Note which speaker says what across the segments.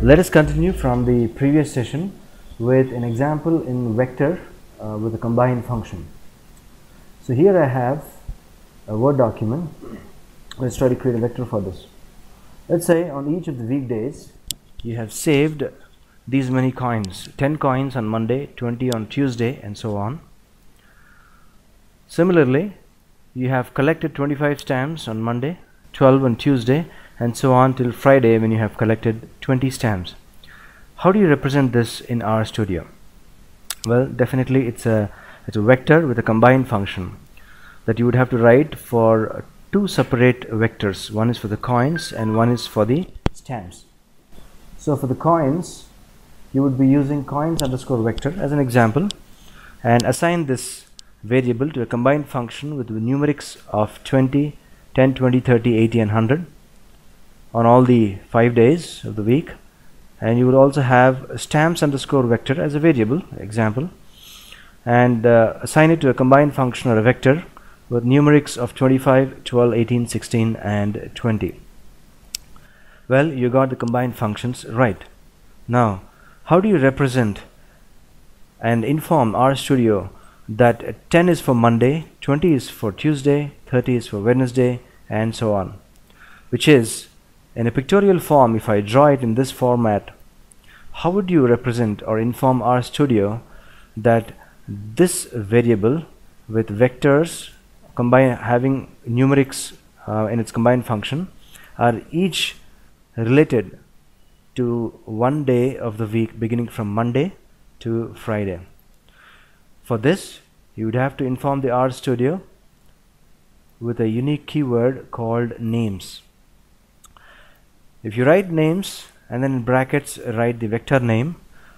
Speaker 1: Let us continue from the previous session with an example in vector uh, with a combine function. So here I have a Word document. Let's try to create a vector for this. Let's say on each of the weekdays you have saved these many coins 10 coins on Monday, 20 on Tuesday, and so on. Similarly, you have collected 25 stamps on Monday, 12 on Tuesday, and so on till Friday when you have collected 20 stamps. How do you represent this in RStudio? Well, definitely it's a it's a vector with a combine function that you would have to write for two separate vectors. One is for the coins and one is for the stamps. So for the coins, you would be using coins underscore vector as an example and assign this variable to a combined function with the numerics of 20, 10, 20, 30, 80 and 100 on all the 5 days of the week. And you would also have stamps underscore vector as a variable example and uh, assign it to a combined function or a vector with numerics of 25, 12, 18, 16 and 20 well you got the combined functions right. Now how do you represent and inform RStudio that 10 is for Monday, 20 is for Tuesday, 30 is for Wednesday, and so on. Which is, in a pictorial form, if I draw it in this format, how would you represent or inform RStudio that this variable with vectors combine having numerics uh, in its combined function are each related to one day of the week beginning from Monday to Friday. For this, you would have to inform the RStudio with a unique keyword called names. If you write names and then in brackets write the vector name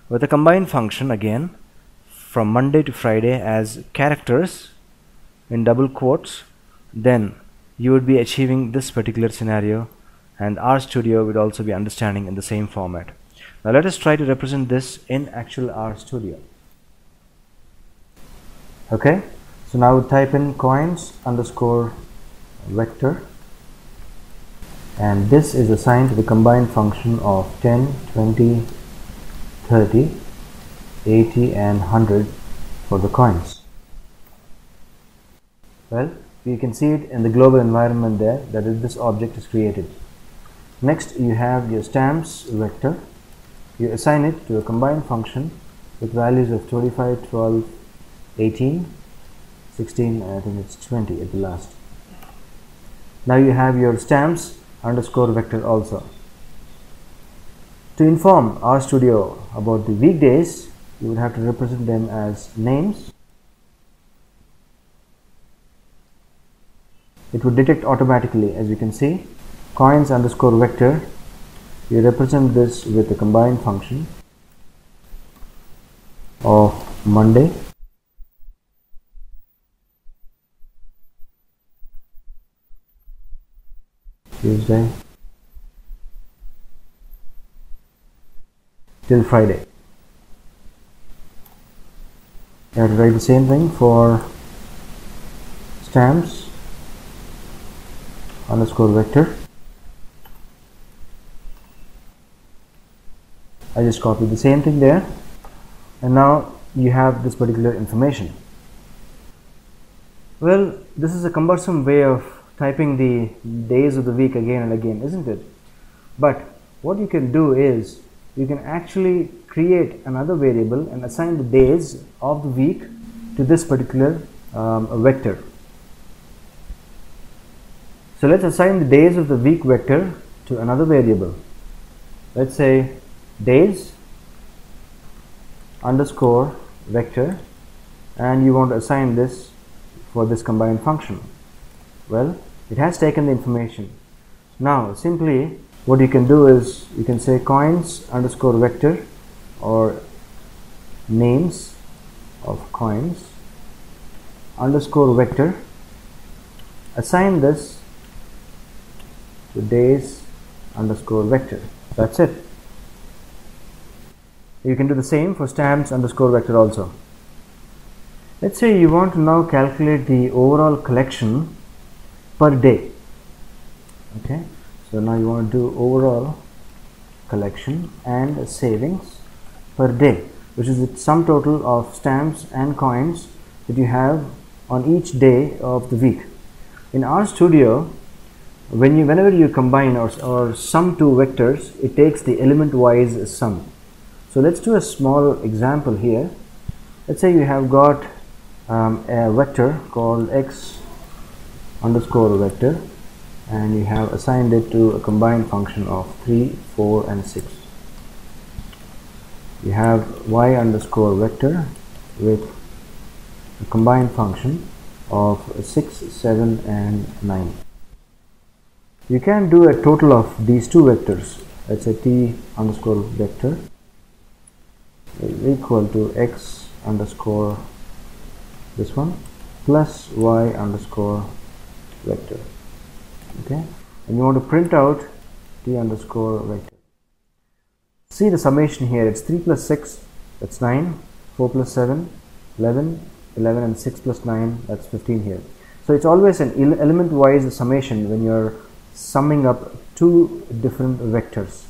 Speaker 1: with a combine function again from Monday to Friday as characters in double quotes, then you would be achieving this particular scenario and RStudio would also be understanding in the same format. Now let us try to represent this in actual RStudio okay? So now type in coins underscore vector and this is assigned to the combined function of 10 20 30 80 and 100 for the coins. Well you can see it in the global environment there that this object is created. Next you have your stamps vector. You assign it to a combined function with values of 25 12 18 16 I think it's 20 at the last. Now you have your stamps underscore vector also. To inform RStudio about the weekdays you would have to represent them as names. It would detect automatically as you can see. Coins underscore vector. You represent this with a combined function of Monday Tuesday till Friday. I have to write the same thing for stamps underscore vector. I just copied the same thing there and now you have this particular information. Well, this is a cumbersome way of typing the days of the week again and again, isn't it? But what you can do is you can actually create another variable and assign the days of the week to this particular um, vector. So let's assign the days of the week vector to another variable. Let's say days underscore vector and you want to assign this for this combined function. Well, it has taken the information. Now simply what you can do is you can say coins underscore vector or names of coins underscore vector. Assign this to days underscore vector. That's it. You can do the same for stamps underscore vector also. Let's say you want to now calculate the overall collection per day. Okay? So now you want to do overall collection and savings per day which is the sum total of stamps and coins that you have on each day of the week. In RStudio when you whenever you combine or, or sum two vectors it takes the element wise sum. So let's do a small example here. Let's say you have got um, a vector called x underscore vector and you have assigned it to a combined function of 3 4 and 6 you have y underscore vector with a combined function of 6 7 and 9 you can do a total of these two vectors. Let's say t underscore vector equal to x underscore this one plus y underscore vector. Okay? And you want to print out t underscore vector. See the summation here. It's 3 plus 6 that's 9 4 plus 7 11 11 and 6 plus 9 that's 15 here. So it's always an element wise summation when you're summing up two different vectors.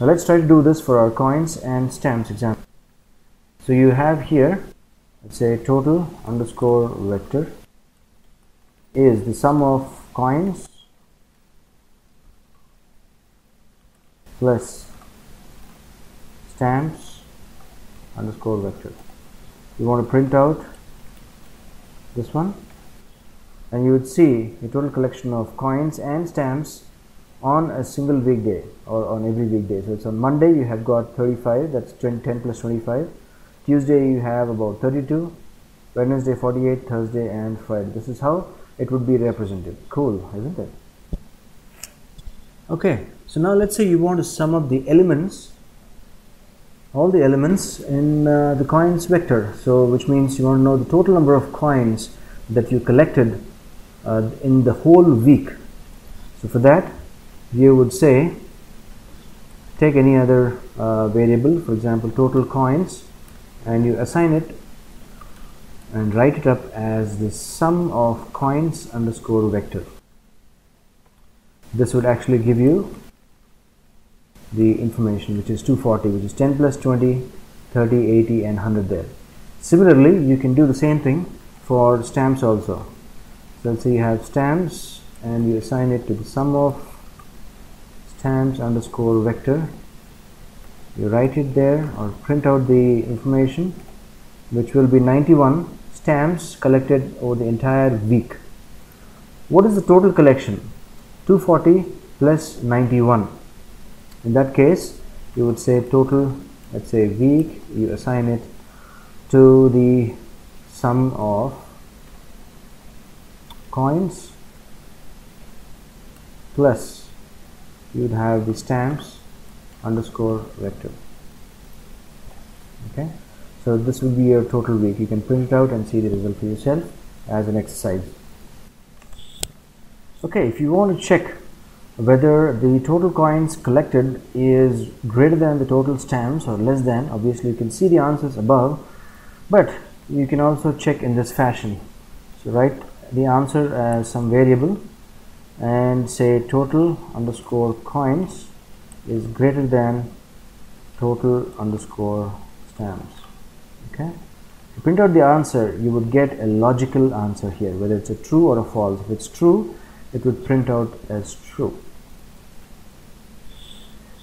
Speaker 1: Now let's try to do this for our coins and stamps example. So you have here, let's say total underscore vector is the sum of coins plus stamps underscore vector. You want to print out this one? And you would see a total collection of coins and stamps on a single weekday or on every weekday. So it's on Monday you have got 35 that's 10 plus 25 Tuesday you have about 32 Wednesday 48 Thursday and Friday. This is how it would be represented cool isn't it? Okay so now let's say you want to sum up the elements all the elements in uh, the coins vector. So which means you want to know the total number of coins that you collected uh, in the whole week. So for that you would say take any other uh, variable for example total coins and you assign it and write it up as the sum of coins underscore vector. This would actually give you the information which is 240 which is 10 plus 20 30 80 and 100 there. Similarly you can do the same thing for stamps also. So let's say you have stamps and you assign it to the sum of stamps underscore vector. You write it there or print out the information which will be 91 stamps collected over the entire week. What is the total collection? 240 plus 91 in that case you would say total let's say week you assign it to the sum of coins plus you would have the stamps underscore vector. Okay so this will be your total week you can print it out and see the result for yourself as an exercise. Okay if you want to check whether the total coins collected is greater than the total stamps or less than obviously you can see the answers above but you can also check in this fashion. So write the answer as some variable and say total underscore coins is greater than total underscore stamps okay? Print out the answer you would get a logical answer here. Whether it's a true or a false. If it's true it would print out as true.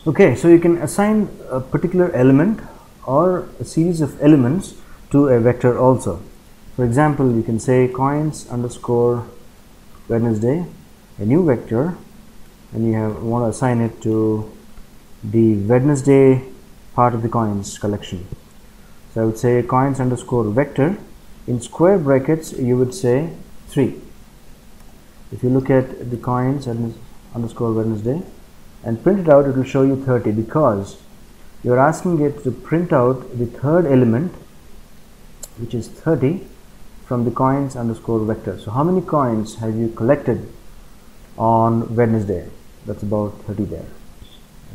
Speaker 1: Okay so you can assign a particular element or a series of elements to a vector also. For example you can say coins underscore Wednesday a new vector and you have want to assign it to the Wednesday part of the coins collection so I would say coins underscore vector in square brackets you would say 3 if you look at the coins underscore Wednesday and print it out it will show you 30 because you're asking it to print out the third element which is 30 from the coins underscore vector. So how many coins have you collected on Wednesday? That's about 30 there.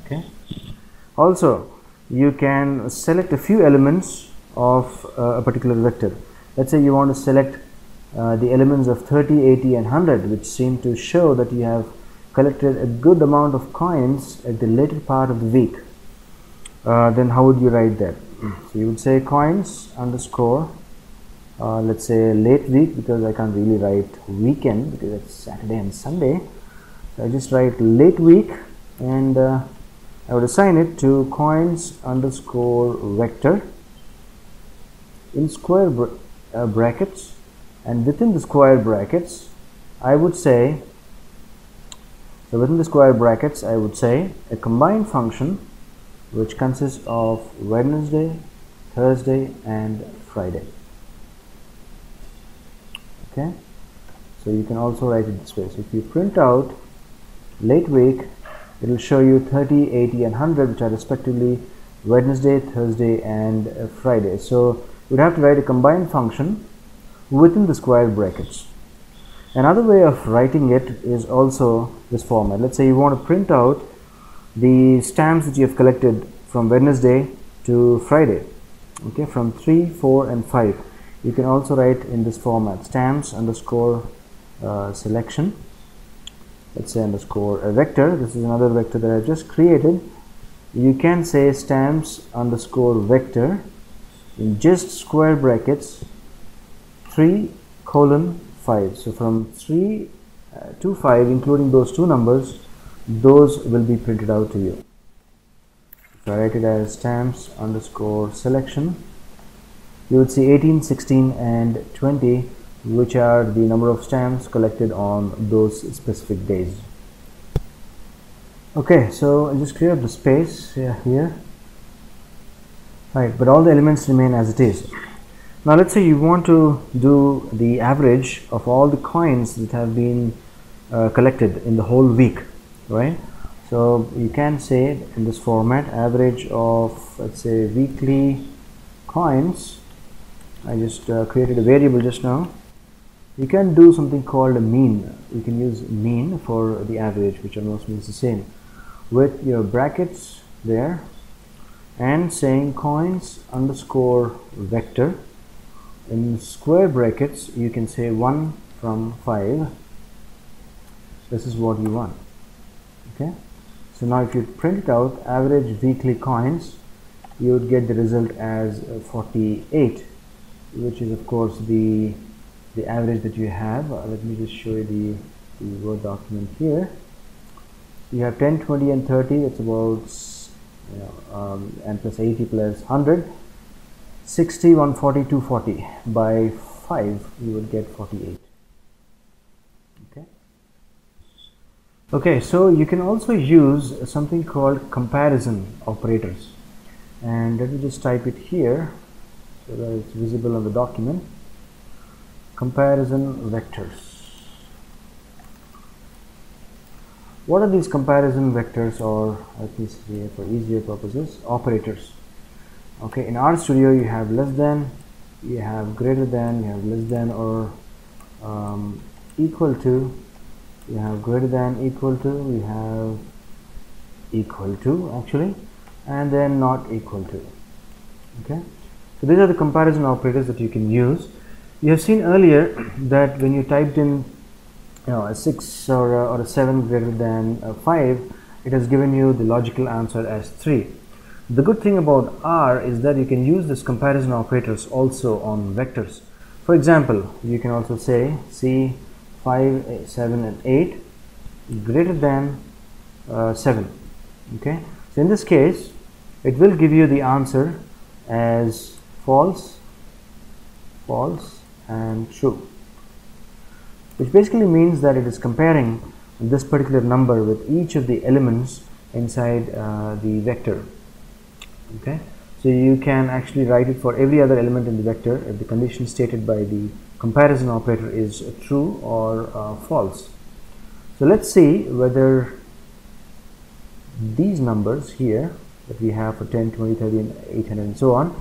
Speaker 1: Okay. Also, you can select a few elements of uh, a particular vector. Let's say you want to select uh, the elements of 30, 80 and 100 which seem to show that you have collected a good amount of coins at the later part of the week. uh, then how would you write that so you would say coins underscore uh, let's say late week because I can't really write weekend because it's Saturday and Sunday so I just write late week and uh, I would assign it to coins underscore vector in square br uh, brackets. And within the square brackets I would say so within the square brackets I would say a combined function which consists of Wednesday, Thursday and Friday. Okay? So you can also write it this way. So if you print out late week it will show you 30 80 and 100 which are respectively Wednesday Thursday and uh, Friday. So you would have to write a combined function within the square brackets. Another way of writing it is also this format. Let's say you want to print out the stamps that you have collected from Wednesday to Friday okay from 3 4 and 5 you can also write in this format stamps underscore uh, selection let's say underscore a vector. This is another vector that I just created. You can say stamps underscore vector in just square brackets 3 colon 5 so from 3 uh, to 5 including those two numbers those will be printed out to you. So I write it as stamps underscore selection. You would see 18 16 and 20 which are the number of stamps collected on those specific days. Okay so I just clear up the space here. Right but all the elements remain as it is. Now let's say you want to do the average of all the coins that have been uh, collected in the whole week right? So you can say in this format average of let's say weekly coins I just uh, created a variable just now you can do something called a mean. You can use mean for the average which almost means the same. With your brackets there and saying coins underscore vector in square brackets you can say 1 from 5 this is what you want. Okay? So now if you print it out average weekly coins you would get the result as 48 which is of course the the average that you have. Uh, let me just show you the, the word document here. You have 10 20 and 30 that's about you know, um, and plus 80 plus 100 60 140 240 by 5 you would get 48 okay? Okay so you can also use something called comparison operators. And let me just type it here so that it's visible on the document comparison vectors. What are these comparison vectors or at least for easier purposes operators? Okay in RStudio you have less than you have greater than you have less than or um, equal to you have greater than equal to we have equal to actually and then not equal to. Okay? So these are the comparison operators that you can use. You have seen earlier that when you typed in you know, a 6 or a, or a 7 greater than a 5, it has given you the logical answer as 3. The good thing about R is that you can use this comparison operators also on vectors. For example, you can also say C 5, 7 and 8 greater than uh, 7. Okay, so in this case, it will give you the answer as false false and true which basically means that it is comparing this particular number with each of the elements inside uh, the vector. Okay? So you can actually write it for every other element in the vector if the condition stated by the comparison operator is true or uh, false. So let's see whether these numbers here that we have for 10 20 30 and 800 and so on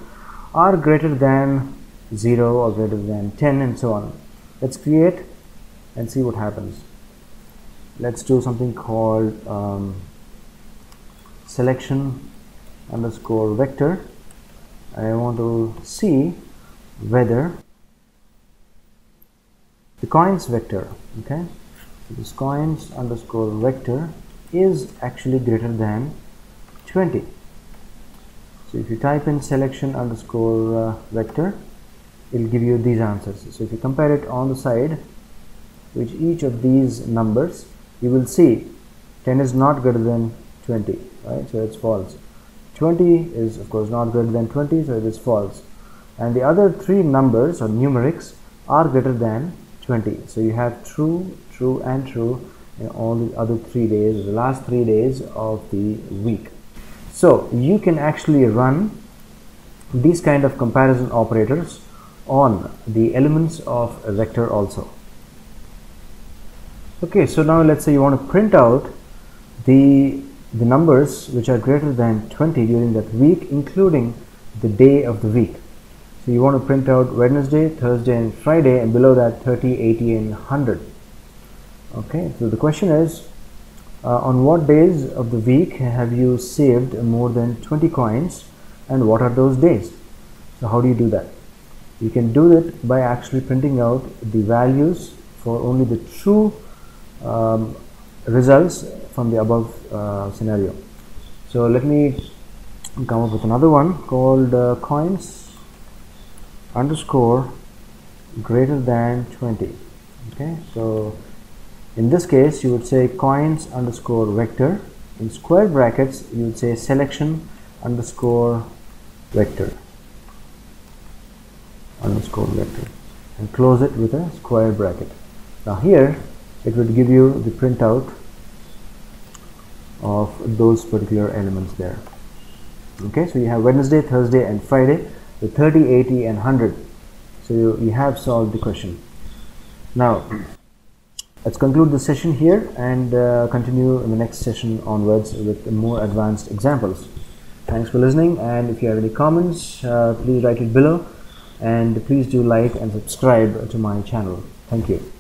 Speaker 1: are greater than 0 or greater than 10 and so on. Let's create and see what happens. Let's do something called um, selection underscore vector. I want to see whether the coins vector, okay, so this coins underscore vector is actually greater than 20 so if you type in selection underscore uh, vector it'll give you these answers. So if you compare it on the side which each of these numbers you will see 10 is not greater than 20 right? So it's false. 20 is of course not greater than 20 so it is false. And the other three numbers or numerics are greater than 20 so you have true true and true in all the other three days the last three days of the week. So you can actually run these kind of comparison operators on the elements of a vector also. Okay so now let's say you want to print out the the numbers which are greater than 20 during that week including the day of the week. So you want to print out Wednesday Thursday and Friday and below that 30 80 and 100 okay so the question is uh, on what days of the week have you saved more than 20 coins and what are those days? So how do you do that you can do it by actually printing out the values for only the true um, results from the above uh, scenario. So let me come up with another one called uh, coins underscore greater than 20 okay so in this case you would say coins underscore vector. In square brackets you would say selection underscore vector underscore vector and close it with a square bracket. Now here it would give you the printout of those particular elements there. Okay so you have Wednesday Thursday and Friday the 30 80 and 100 so you, you have solved the question. Now let's conclude the session here and uh, continue in the next session onwards with more advanced examples. Thanks for listening and if you have any comments uh, please write it below and please do like and subscribe to my channel. Thank you